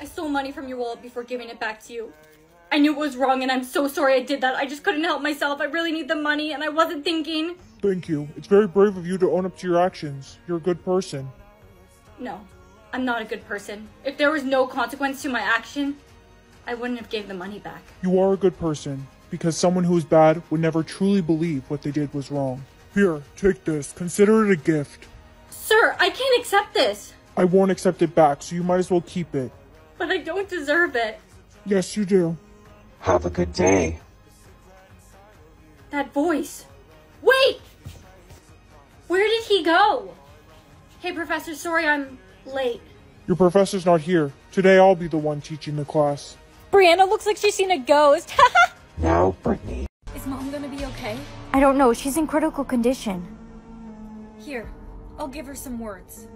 I stole money from your wallet before giving it back to you. I knew it was wrong and I'm so sorry I did that. I just couldn't help myself. I really need the money and I wasn't thinking. Thank you. It's very brave of you to own up to your actions. You're a good person. No, I'm not a good person. If there was no consequence to my action, I wouldn't have gave the money back. You are a good person because someone who is bad would never truly believe what they did was wrong. Here, take this. Consider it a gift. Sir, I can't accept this. I won't accept it back, so you might as well keep it. But I don't deserve it. Yes, you do. Have a good day. That voice. Wait! Where did he go? Hey, Professor, sorry I'm late. Your professor's not here. Today I'll be the one teaching the class. Brianna looks like she's seen a ghost. Now, Brittany. Is mom gonna be okay? I don't know. She's in critical condition. Here, I'll give her some words.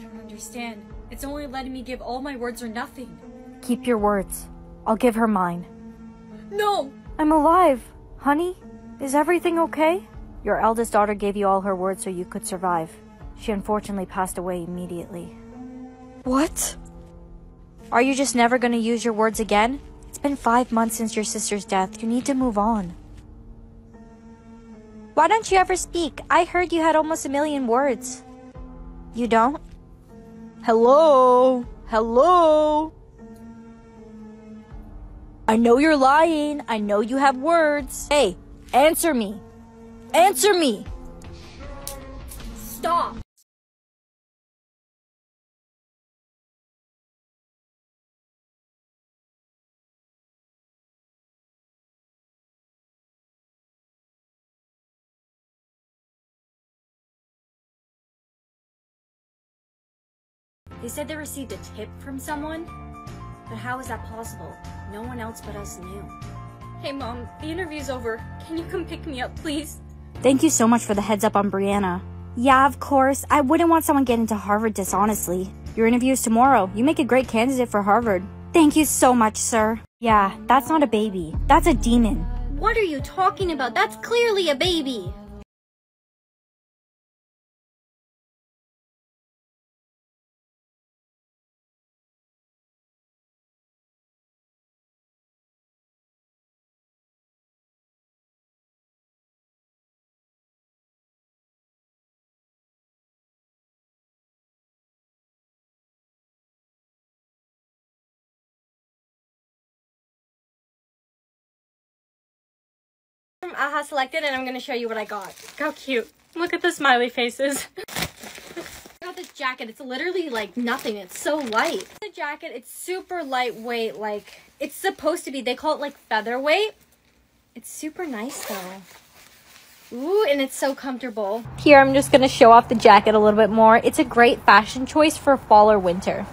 Don't understand. It's only letting me give all my words or nothing. Keep your words. I'll give her mine. No! I'm alive. Honey, is everything okay? Your eldest daughter gave you all her words so you could survive. She unfortunately passed away immediately. What? Are you just never gonna use your words again? It's been five months since your sister's death. You need to move on. Why don't you ever speak? I heard you had almost a million words. You don't? Hello? Hello? I know you're lying. I know you have words. Hey, answer me. Answer me. Stop! Said they received a tip from someone. But how is that possible? No one else but us knew. Hey, Mom, the interview's over. Can you come pick me up, please? Thank you so much for the heads up on Brianna. Yeah, of course. I wouldn't want someone getting into Harvard dishonestly. Your interview is tomorrow. You make a great candidate for Harvard. Thank you so much, sir. Yeah, that's not a baby. That's a demon. What are you talking about? That's clearly a baby. Um, Aha selected and I'm gonna show you what I got. How cute. Look at the smiley faces. I got this jacket. It's literally like nothing. It's so light. The jacket, it's super lightweight. Like, it's supposed to be. They call it like featherweight. It's super nice though. Ooh, and it's so comfortable. Here, I'm just gonna show off the jacket a little bit more. It's a great fashion choice for fall or winter.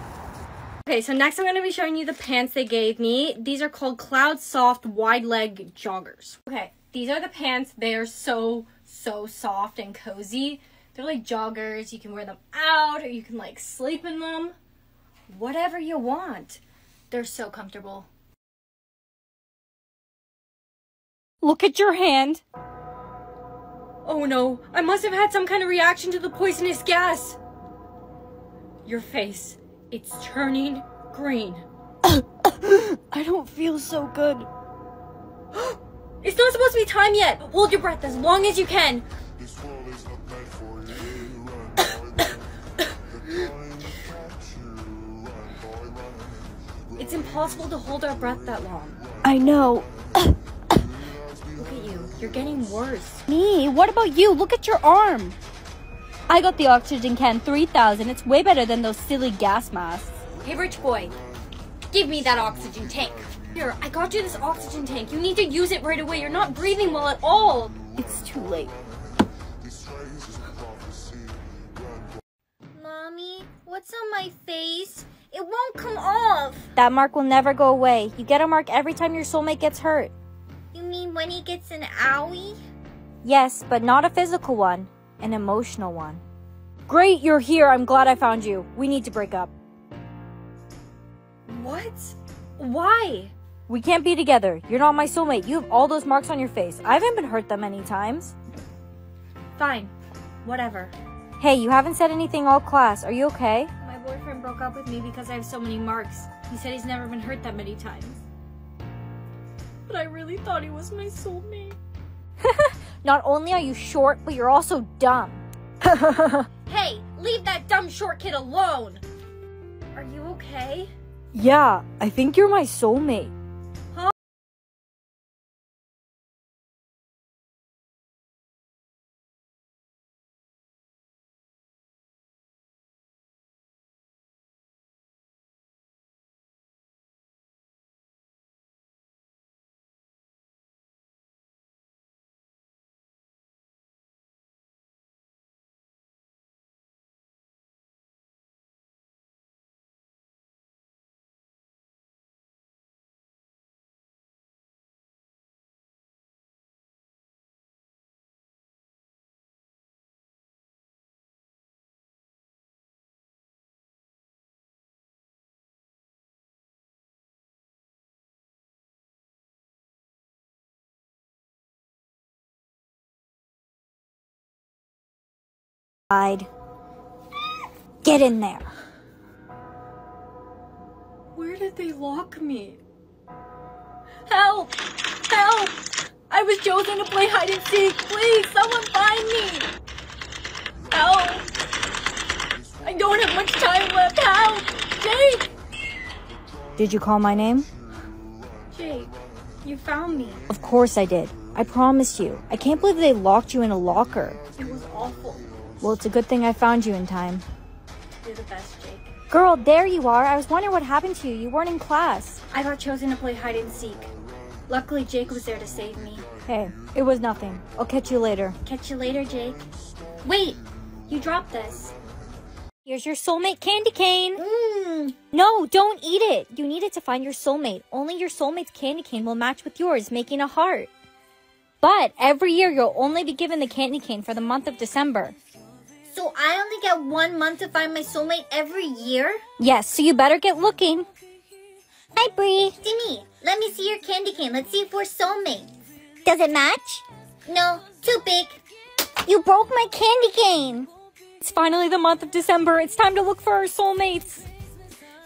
Okay, so next I'm going to be showing you the pants they gave me. These are called Cloud Soft Wide Leg Joggers. Okay, these are the pants. They are so, so soft and cozy. They're like joggers. You can wear them out or you can like sleep in them. Whatever you want. They're so comfortable. Look at your hand. Oh no, I must have had some kind of reaction to the poisonous gas. Your face, it's turning green. I don't feel so good. It's not supposed to be time yet. Hold your breath as long as you can. It's impossible to hold our breath that long. I know. Look at you. You're getting worse. Me? What about you? Look at your arm. I got the oxygen can 3000. It's way better than those silly gas masks. Hey, rich boy. Give me that oxygen tank. Here, I got you this oxygen tank. You need to use it right away. You're not breathing well at all. It's too late. Mommy, what's on my face? It won't come off. That mark will never go away. You get a mark every time your soulmate gets hurt. You mean when he gets an owie? Yes, but not a physical one, an emotional one. Great, you're here. I'm glad I found you. We need to break up. What? Why? We can't be together. You're not my soulmate. You have all those marks on your face. I haven't been hurt that many times. Fine. Whatever. Hey, you haven't said anything all class. Are you okay? My boyfriend broke up with me because I have so many marks. He said he's never been hurt that many times. But I really thought he was my soulmate. Not only are you short, but you're also dumb. Hey, leave that dumb short kid alone! Are you okay? Yeah, I think you're my soulmate. Get in there. Where did they lock me? Help! Help! I was chosen to play hide and seek. Please, someone find me! Help! I don't have much time left. Help! Jake! Did you call my name? Jake, you found me. Of course I did. I promise you. I can't believe they locked you in a locker. It was awful. Well, it's a good thing I found you in time. You're the best, Jake. Girl, there you are. I was wondering what happened to you. You weren't in class. I got chosen to play hide and seek. Luckily, Jake was there to save me. Hey, it was nothing. I'll catch you later. Catch you later, Jake. Wait! You dropped this. Here's your soulmate candy cane. Mmm! No, don't eat it. You need it to find your soulmate. Only your soulmate's candy cane will match with yours, making a heart. But every year you'll only be given the candy cane for the month of December. So I only get one month to find my soulmate every year? Yes, so you better get looking. Hi, Bree. Timmy, let me see your candy cane. Let's see if we're soulmates. Does it match? No, too big. You broke my candy cane. It's finally the month of December. It's time to look for our soulmates.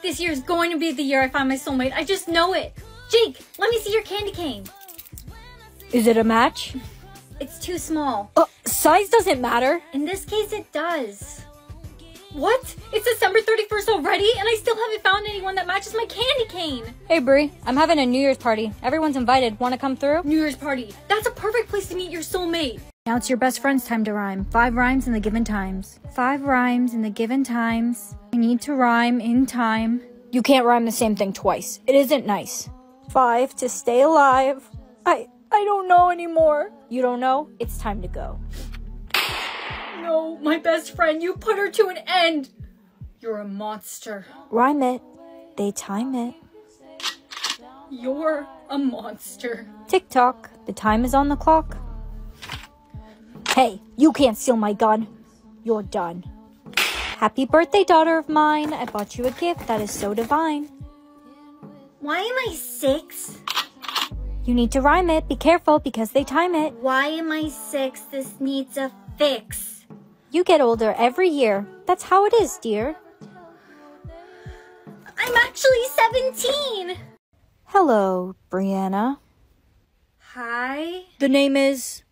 This year is going to be the year I find my soulmate. I just know it. Jake, let me see your candy cane. Is it a match? It's too small. Uh, size doesn't matter. In this case, it does. What? It's December 31st already, and I still haven't found anyone that matches my candy cane. Hey, Bree. I'm having a New Year's party. Everyone's invited. Want to come through? New Year's party. That's a perfect place to meet your soulmate. Now it's your best friend's time to rhyme. Five rhymes in the given times. Five rhymes in the given times. I need to rhyme in time. You can't rhyme the same thing twice. It isn't nice. Five to stay alive. I I don't know anymore. You don't know? It's time to go. No, my best friend, you put her to an end. You're a monster. Rhyme it. They time it. You're a monster. Tick tock. The time is on the clock. Hey, you can't steal my gun. You're done. Happy birthday, daughter of mine. I bought you a gift that is so divine. Why am I six? You need to rhyme it. Be careful because they time it. Why am I six? This needs a fix. You get older every year. That's how it is, dear. I'm actually 17. Hello, Brianna. Hi? The name is.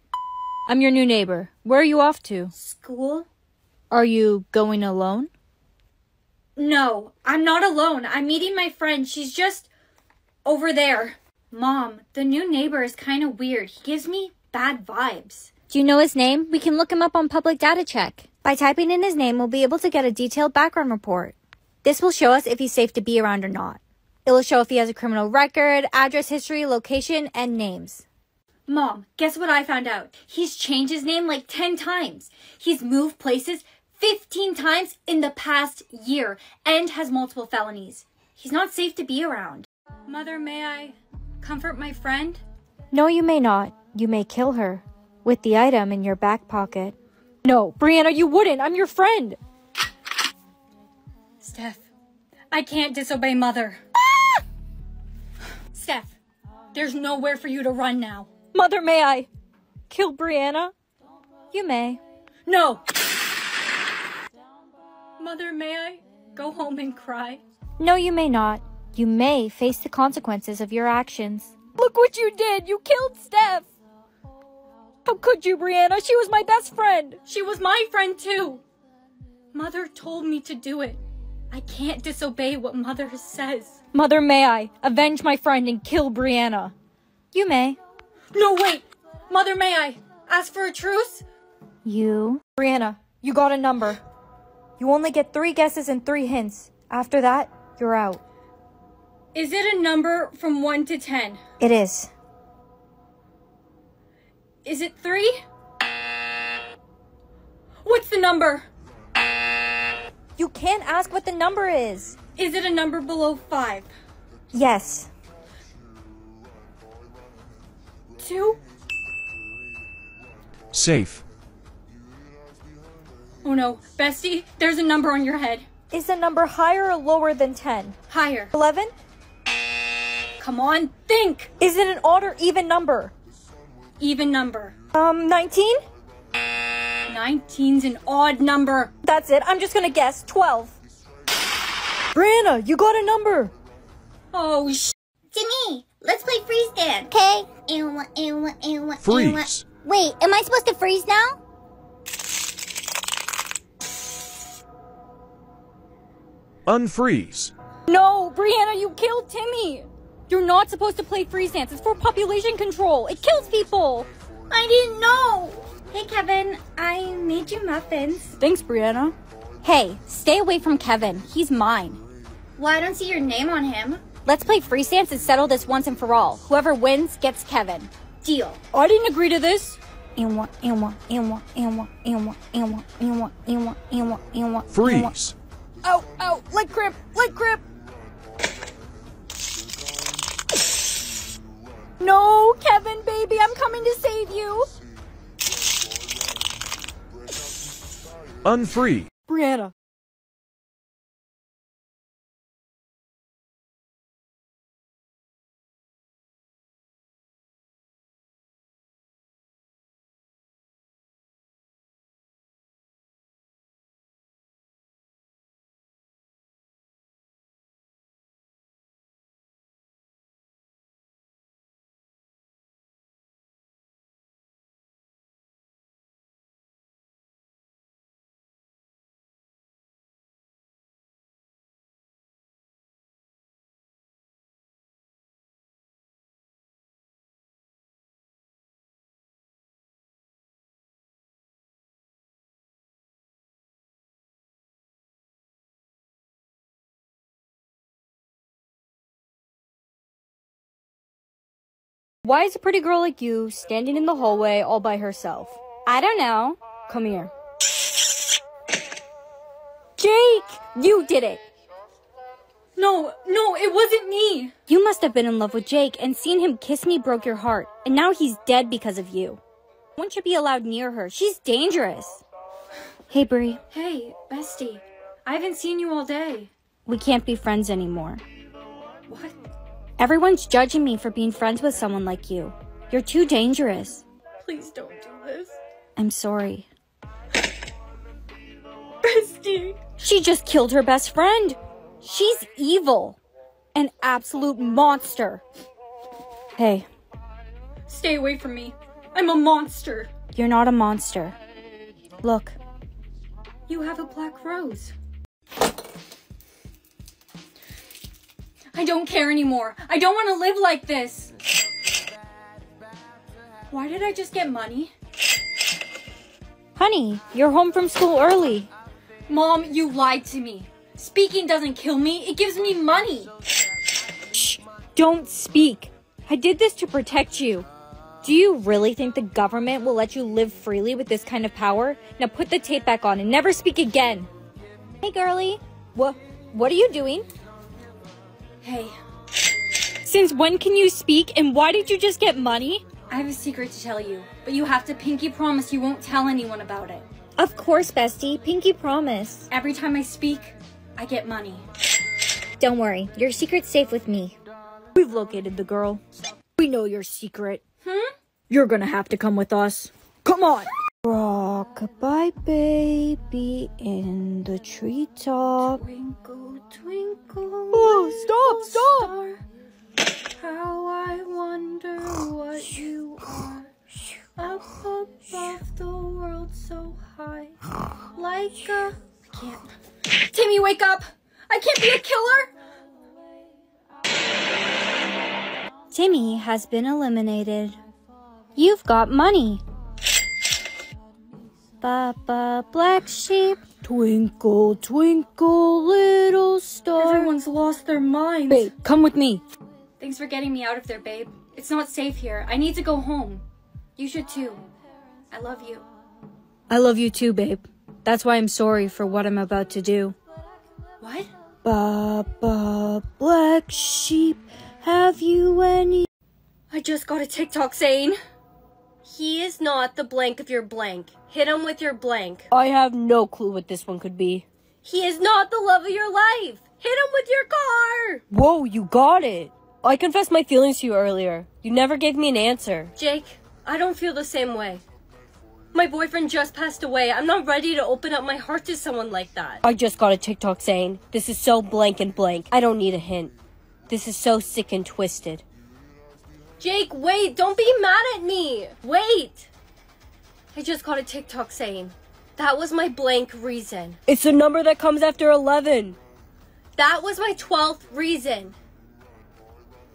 I'm your new neighbor. Where are you off to? School? Are you going alone? No, I'm not alone. I'm meeting my friend. She's just over there. Mom, the new neighbor is kind of weird. He gives me bad vibes. Do you know his name? We can look him up on public data check. By typing in his name, we'll be able to get a detailed background report. This will show us if he's safe to be around or not. It will show if he has a criminal record, address history, location, and names. Mom, guess what I found out? He's changed his name like 10 times. He's moved places 15 times in the past year and has multiple felonies. He's not safe to be around. Mother, may I comfort my friend? No, you may not. You may kill her with the item in your back pocket. No, Brianna, you wouldn't. I'm your friend. Steph, I can't disobey Mother. Ah! Steph, there's nowhere for you to run now. Mother, may I kill Brianna? You may. No! Mother, may I go home and cry? No, you may not. You may face the consequences of your actions. Look what you did! You killed Steph! How could you, Brianna? She was my best friend! She was my friend too. Mother told me to do it. I can't disobey what Mother says. Mother, may I avenge my friend and kill Brianna? You may. No, wait! Mother, may I ask for a truce? You? Brianna, you got a number. You only get three guesses and three hints. After that, you're out. Is it a number from 1 to 10? It is. Is it 3? What's the number? You can't ask what the number is. Is it a number below 5? Yes. 2? Safe. Oh no, Bestie, there's a number on your head. Is the number higher or lower than 10? Higher. 11? Come on, think! Is it an odd or even number? Even number. Um, 19? 19's an odd number. That's it. I'm just gonna guess. 12. Brianna, you got a number. Oh, sh. Jimmy, let's play freeze dance. Okay. Freeze. Wait, am I supposed to freeze now? Unfreeze. No, Brianna, you killed Timmy. You're not supposed to play freeze dance. It's for population control. It kills people. I didn't know. Hey, Kevin, I made you muffins. Thanks, Brianna. Hey, stay away from Kevin. He's mine. Well, I don't see your name on him. Let's play freeze dance and settle this once and for all. Whoever wins gets Kevin. Deal. I didn't agree to this. Ewa, ewa, ewa, ewa, ewa, ewa, ewa, No, Kevin, baby, I'm coming to save you. Unfree. Brianna. Why is a pretty girl like you standing in the hallway all by herself? I don't know. Come here. Jake! You did it! No, no, it wasn't me. You must have been in love with Jake, and seeing him kiss me broke your heart, and now he's dead because of you. One should be allowed near her. She's dangerous. Hey, Brie. Hey, Bestie, I haven't seen you all day. We can't be friends anymore. What? Everyone's judging me for being friends with someone like you. You're too dangerous. Please don't do this. I'm sorry. Bestie. She just killed her best friend. She's evil. An absolute monster. Hey, Stay away from me. I'm a monster. you're not a monster. Look, You have a black rose. I don't care anymore. I don't want to live like this. Why did I just get money? honey, you're home from school early. Mom, you lied to me. Speaking doesn't kill me, it gives me money. Shh, don't speak. I did this to protect you. Do you really think the government will let you live freely with this kind of power? Now put the tape back on and never speak again. Hey, girlie. What? What are you doing? Hey, Since when can you speak and why did you just get money? I have a secret to tell you, but you have to pinky promise you won't tell anyone about it. Of course, bestie. Pinky promise. Every time I speak, I get money. Don't worry, your secret's safe with me. We've located the girl. We know your secret. Hmm? You're gonna have to come with us. Come on. Rockabye baby in the treetop. Twinkle, twinkle. Oh, stop, stop. star, How I wonder what you are. Up above the world so high. Like a. I can't. Timmy, wake up! I can't be a killer! Timmy has been eliminated. You've got money. Baba black sheep, twinkle twinkle little star. Everyone's lost their minds. Babe, come with me. Thanks for getting me out of there, babe. It's not safe here. I need to go home. You should too. I love you. I love you too, babe. That's why I'm sorry for what I'm about to do. What? Baba black sheep, have you any? I just got a TikTok saying. He is not the blank of your blank. Hit him with your blank. I have no clue what this one could be. He is not the love of your life. Hit him with your car. Whoa, you got it. I confessed my feelings to you earlier. You never gave me an answer. Jake, I don't feel the same way. My boyfriend just passed away. I'm not ready to open up my heart to someone like that. I just got a TikTok saying, This is so blank and blank. I don't need a hint. This is so sick and twisted. Jake, wait. Don't be mad at me. Wait. I just got a TikTok saying. That was my blank reason. It's the number that comes after 11. That was my 12th reason.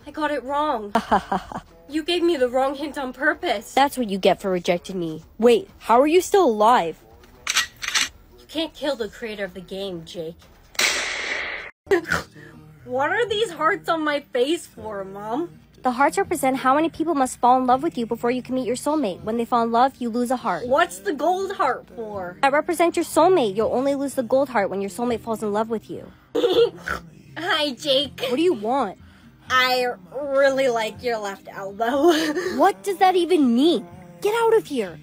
I got it wrong. you gave me the wrong hint on purpose. That's what you get for rejecting me. Wait, how are you still alive? You can't kill the creator of the game, Jake. what are these hearts on my face for, Mom? The hearts represent how many people must fall in love with you before you can meet your soulmate. When they fall in love, you lose a heart. What's the gold heart for? That represents your soulmate. You'll only lose the gold heart when your soulmate falls in love with you. Hi, Jake. What do you want? I really like your left elbow. What does that even mean? Get out of here.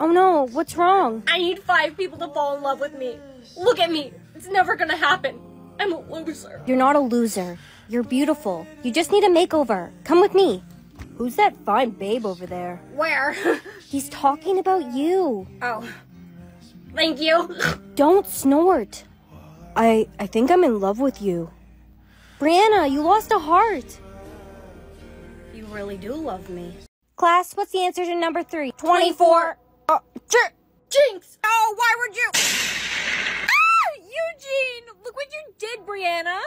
Oh no, what's wrong? I need five people to fall in love with me. Look at me. It's never gonna happen. I'm a loser. You're not a loser. You're beautiful. You just need a makeover. Come with me. Who's that fine babe over there? Where? He's talking about you. oh. Thank you. Don't snort. I I think I'm in love with you. Brianna, you lost a heart. You really do love me. Class, what's the answer to number three? 24. Uh, Jinx! Oh, why would you? Ah, Eugene! Look what you did, Brianna!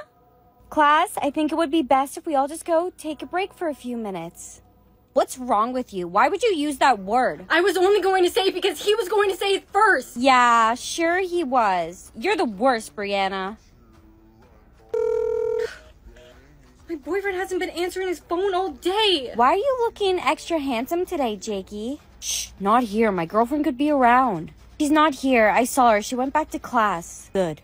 Class, I think it would be best if we all just go take a break for a few minutes. What's wrong with you? Why would you use that word? I was only going to say it because he was going to say it first. Yeah, sure he was. You're the worst, Brianna. My boyfriend hasn't been answering his phone all day. Why are you looking extra handsome today, Jakey? Shh, not here. My girlfriend could be around. She's not here. I saw her. She went back to class. Good.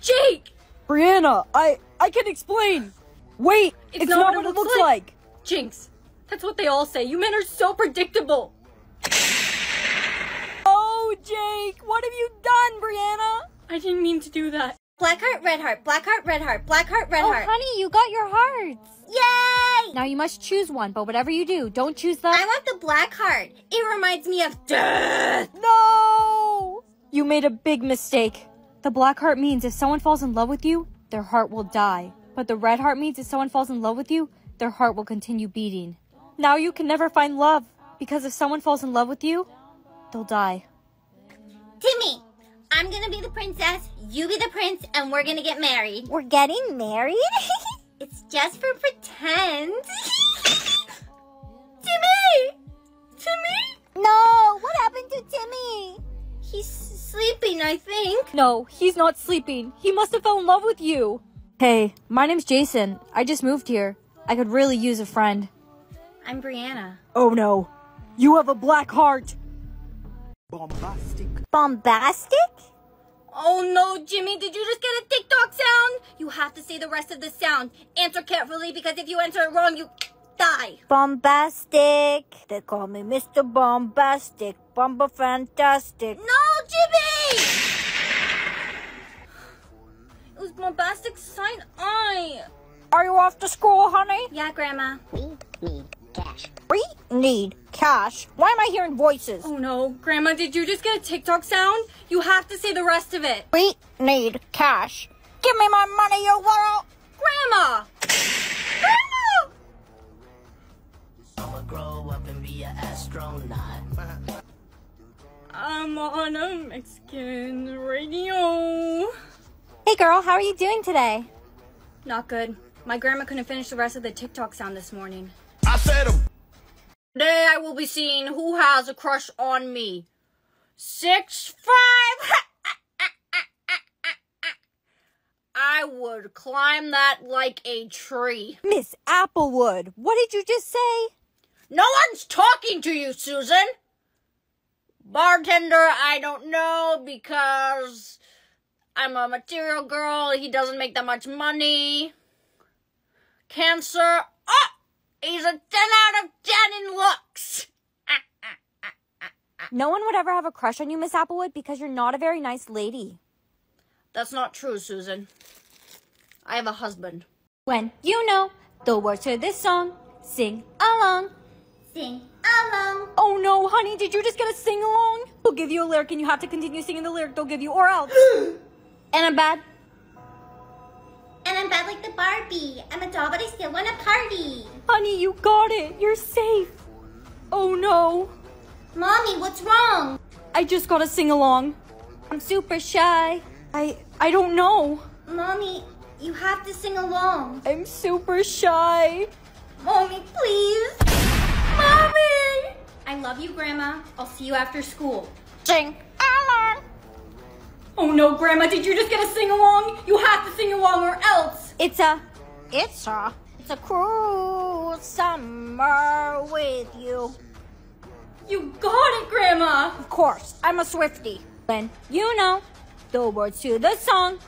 Jake! Brianna, I I can explain. Wait, It's not what it looks like. Jinx. That's what they all say. You men are so predictable. Oh, Jake, what have you done, Brianna? I didn't mean to do that. Black heart, red heart, black heart, red heart, black heart, red Oh, heart. honey, you got your hearts. Yay! Now you must choose one, but whatever you do, don't choose the. I want the black heart. It reminds me of death. No! You made a big mistake. The black heart means if someone falls in love with you, their heart will die. But the red heart means if someone falls in love with you, their heart will continue beating. Now you can never find love because if someone falls in love with you, they'll die. Timmy, I'm gonna be the princess, you be the prince, and we're gonna get married. We're getting married? It's just for pretend. Timmy! Timmy? no! What happened to Timmy? He's sleeping, I think. No, he's not sleeping. He must have fell in love with you. Hey, my name's Jason. I just moved here. I could really use a friend. I'm Brianna. Oh no. You have a black heart. Bombastic? Bombastic? Oh no, Jimmy, did you just get a TikTok sound? You have to say the rest of the sound. Answer carefully because if you answer it wrong, you die. Bombastic. They call me Mr. Bombastic. Bomba Fantastic. No, Jimmy! It was bombastic sign I. Are you off to school, honey? Yeah, Grandma. We need cash. We need cash. Why am I hearing voices? Oh no, Grandma, did you just get a TikTok sound? You have to say the rest of it. We need cash. Give me my money, you little. Grandma! Grandma! I'm on a Mexican radio. Hey girl, how are you doing today? Not good. My grandma couldn't finish the rest of the TikTok sound this morning. I said a Today I will be seeing who has a crush on me. Six five. I would climb that like a tree. Miss Applewood, what did you just say? No one's talking to you, Susan. Bartender, I don't know because I'm a material girl. He doesn't make that much money. Cancer. Oh, he's a 10 out of 10 in looks. No one would ever have a crush on you, Miss Applewood, because you're not a very nice lady. That's not true, Susan. I have a husband. When you know the words to this song, sing along. Sing along. Oh no, honey, did you just get a sing along? We'll give you a lyric and you have to continue singing the lyric they'll give you, or else. and I'm bad. And I'm bad like the Barbie. I'm a doll, but I still want to party. Honey, you got it. You're safe. Oh no. Mommy, what's wrong? I just got to sing along. I'm super shy. I I don't know. Mommy, you have to sing along. I'm super shy. Mommy, please. Mommy! I love you, Grandma. I'll see you after school. Sing along. Oh no, Grandma, did you just get a sing along? You have to sing along or else. It's a It's a, it's a cruel summer with you. You got it, Grandma. Of course, I'm a Swiftie. when you know the words to the song.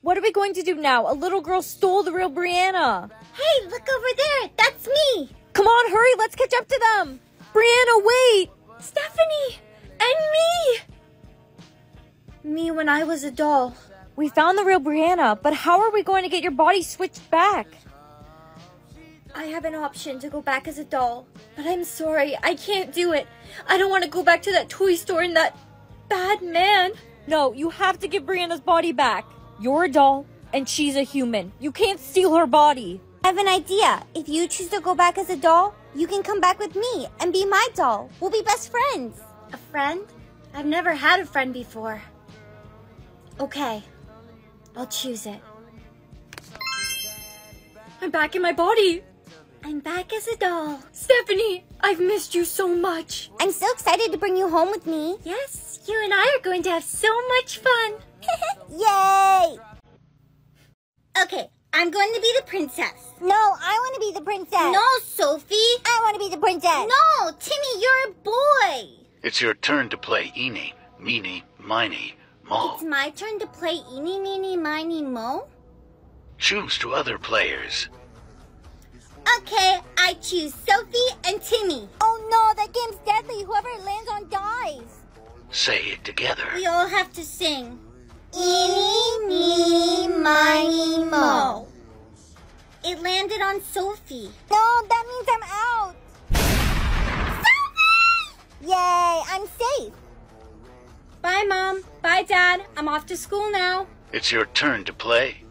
What are we going to do now? A little girl stole the real Brianna. Hey, look over there. That's me. Come on, hurry, let's catch up to them. Brianna, wait. Stephanie and me. Me when I was a doll. We found the real Brianna, but how are we going to get your body switched back? I have an option to go back as a doll, but I'm sorry, I can't do it. I don't want to go back to that toy store and that bad man. No, you have to give Brianna's body back. You're a doll, and she's a human. You can't steal her body. I have an idea. If you choose to go back as a doll, you can come back with me and be my doll. We'll be best friends. A friend? I've never had a friend before. Okay, I'll choose it. I'm back in my body. I'm back as a doll. Stephanie, I've missed you so much. I'm so excited to bring you home with me. Yes, you and I are going to have so much fun. Yay! Okay, I'm going to be the princess. No, I want to be the princess. No, Sophie. I want to be the princess. No, Timmy, you're a boy. It's your turn to play eeny, meeny, miny, mo. It's my turn to play eeny, meeny, miny, mo. Choose to other players. Okay, I choose Sophie and Timmy. Oh no, that game's deadly. Whoever it lands on dies. Say it together. We all have to sing. Eeny, meeny, miny, mo. It landed on Sophie. No, that means I'm out. Sophie! Yay, I'm safe. Bye, Mom. Bye, Dad. I'm off to school now. It's your turn to play.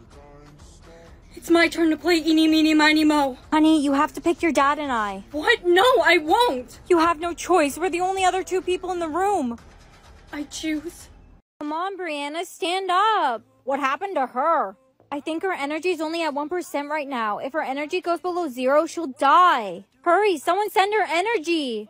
It's my turn to play eeny, meeny, miny, mo. Honey, you have to pick your dad and I. What? No, I won't. You have no choice. We're the only other two people in the room. I choose. Come on, Brianna, stand up. What happened to her? I think her energy's only at 1% right now. If her energy goes below zero, she'll die. Hurry, someone send her energy.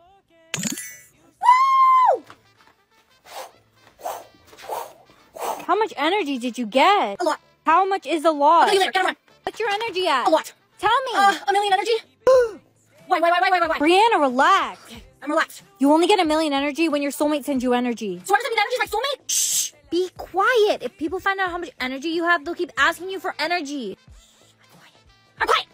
How much energy did you get? A lot. How much is a lot? I'll you later. On. What's your energy at? A lot. Tell me. Uh, a million energy. why, why, why, why, why, why? Brianna, relax. I'm relaxed. You only get a million energy when your soulmate sends you energy. So what does that mean? Energy is my soulmate? Shh. Be quiet. If people find out how much energy you have, they'll keep asking you for energy. I'm quiet. I'm quiet.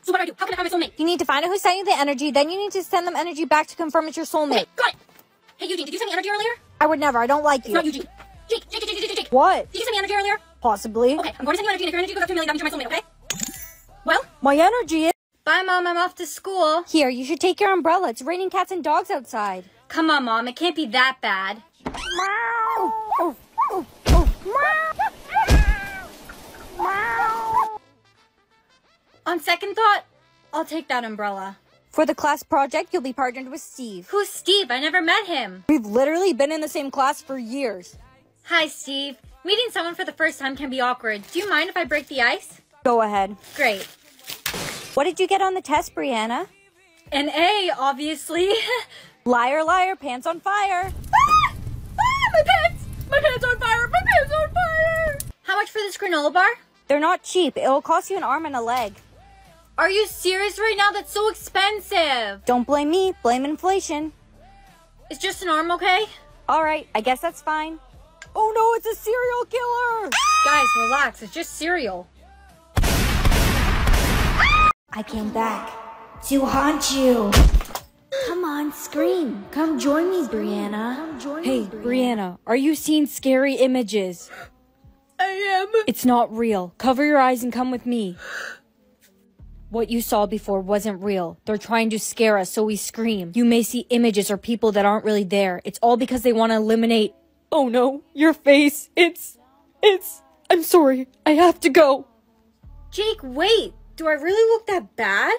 So what do I do? How can I find my soulmate? You need to find out who's sending you the energy, then you need to send them energy back to confirm it's your soulmate. Okay, got it. Hey, Eugene, did you send me energy earlier? I would never. I don't like It's you. not Eugene. Jake, Jake, Jake, Jake, Jake, Jake. What? Did you send me energy earlier? Possibly. Okay, I'm going to send you energy, and if your energy goes up to a million, that means you're my soulmate, okay? Well, My energy is. Bye, Mom. I'm off to school. Here, you should take your umbrella. It's raining cats and dogs outside. Come on, Mom. It can't be that bad. On second thought, I'll take that umbrella. For the class project, you'll be partnered with Steve. Who's Steve? I never met him. We've literally been in the same class for years. Hi, Steve. Meeting someone for the first time can be awkward. Do you mind if I break the ice? Go ahead. Great. What did you get on the test, Brianna? An A, obviously. Liar, liar, pants on fire. ah! Ah, my pants! My pants on fire! My pants on fire! How much for this granola bar? They're not cheap. It'll cost you an arm and a leg. Are you serious right now? That's so expensive. Don't blame me, blame inflation. It's just an arm okay? All right, I guess that's fine. Oh no, it's a serial killer! Guys, relax. It's just cereal. I came back to haunt you. Come on, scream. Come join me, Brianna. Come join Hey, Brianna, are you seeing scary images? I am. It's not real. Cover your eyes and come with me. What you saw before wasn't real. They're trying to scare us, so we scream. You may see images or people that aren't really there. It's all because they want to eliminate. Oh no, your face. It's. It's. I'm sorry. I have to go. Jake, wait. Do I really look that bad?